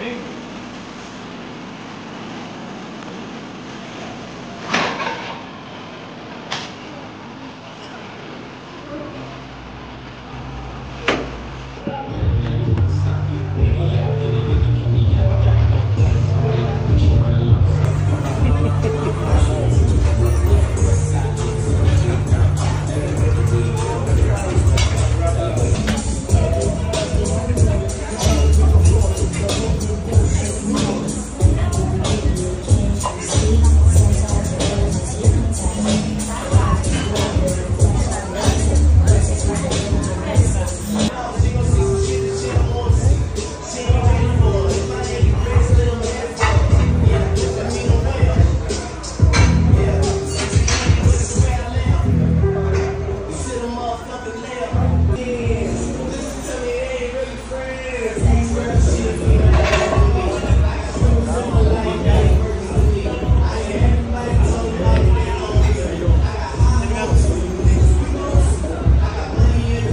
payment.